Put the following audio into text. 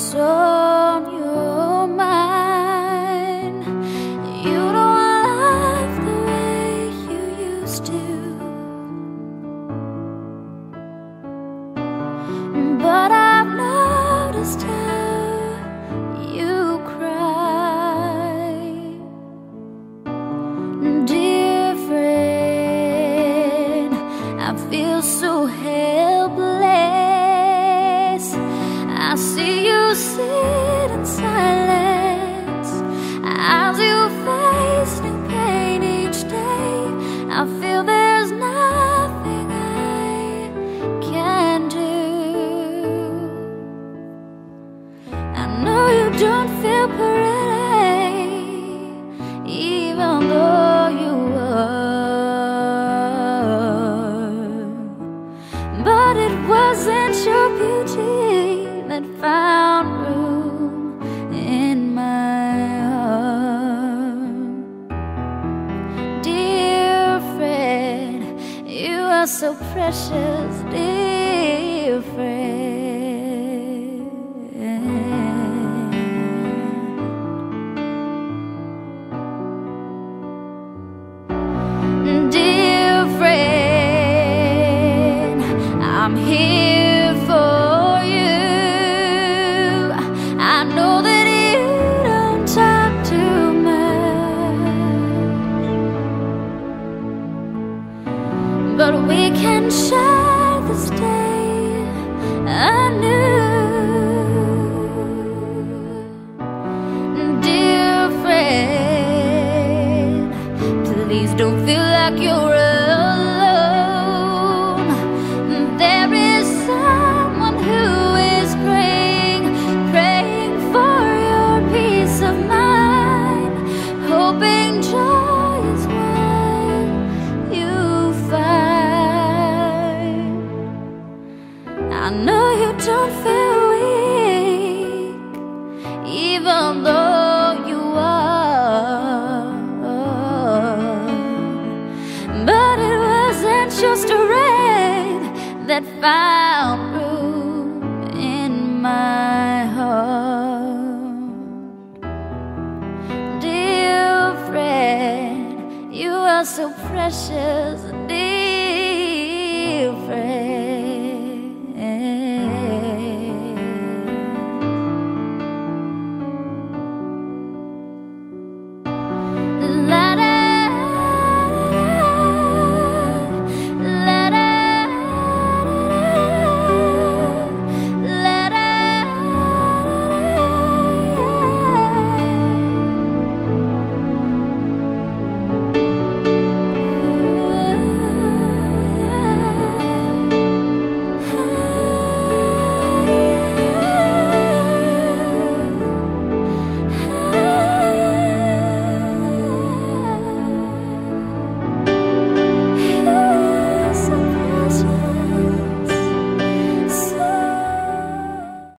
It's on your mind. You don't love the way you used to. But I've noticed how you cry. Dear friend, I feel so helpless. I see you sit in silence as you face new pain each day. I feel there's nothing I can do. I know you don't feel pretty, so precious, dear don't feel like you're alone. There is someone who is praying, praying for your peace of mind, hoping joy is what you find. I know you don't feel weak, even though that found room in my heart. Dear friend, you are so precious,